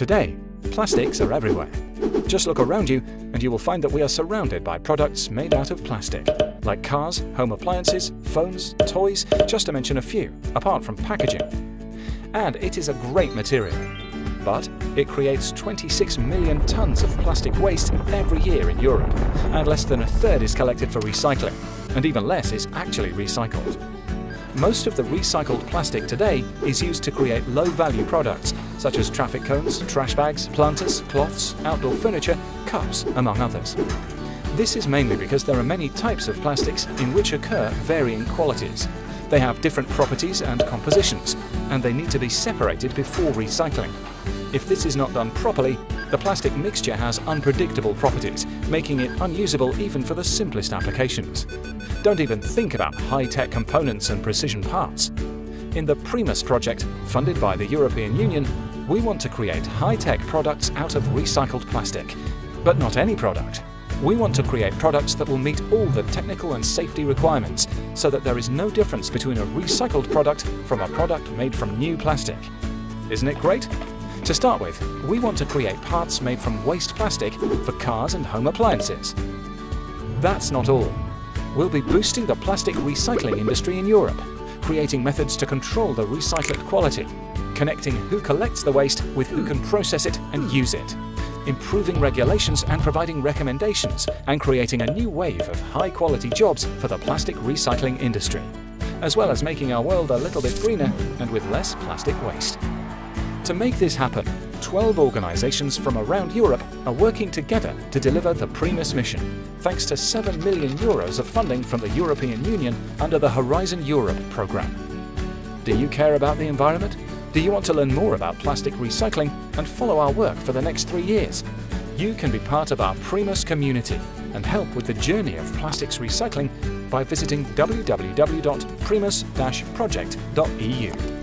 Today, plastics are everywhere. Just look around you and you will find that we are surrounded by products made out of plastic, like cars, home appliances, phones, toys, just to mention a few, apart from packaging. And it is a great material. But it creates 26 million tons of plastic waste every year in Europe, and less than a third is collected for recycling, and even less is actually recycled. Most of the recycled plastic today is used to create low-value products, such as traffic cones, trash bags, planters, cloths, outdoor furniture, cups, among others. This is mainly because there are many types of plastics in which occur varying qualities. They have different properties and compositions, and they need to be separated before recycling. If this is not done properly, the plastic mixture has unpredictable properties, making it unusable even for the simplest applications. Don't even think about high-tech components and precision parts. In the Primus project, funded by the European Union, we want to create high-tech products out of recycled plastic. But not any product. We want to create products that will meet all the technical and safety requirements, so that there is no difference between a recycled product from a product made from new plastic. Isn't it great? To start with, we want to create parts made from waste plastic for cars and home appliances. That's not all. We'll be boosting the plastic recycling industry in Europe, creating methods to control the recycled quality, connecting who collects the waste with who can process it and use it, improving regulations and providing recommendations, and creating a new wave of high-quality jobs for the plastic recycling industry, as well as making our world a little bit greener and with less plastic waste. To make this happen, 12 organisations from around Europe are working together to deliver the Primus mission, thanks to 7 million euros of funding from the European Union under the Horizon Europe programme. Do you care about the environment? Do you want to learn more about plastic recycling and follow our work for the next three years? You can be part of our Primus community and help with the journey of plastics recycling by visiting www.primus-project.eu.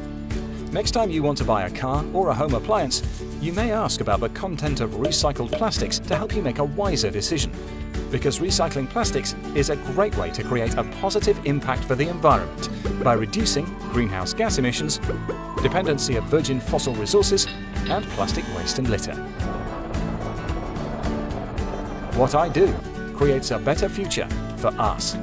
Next time you want to buy a car or a home appliance, you may ask about the content of recycled plastics to help you make a wiser decision. Because recycling plastics is a great way to create a positive impact for the environment by reducing greenhouse gas emissions, dependency of virgin fossil resources, and plastic waste and litter. What I do creates a better future for us.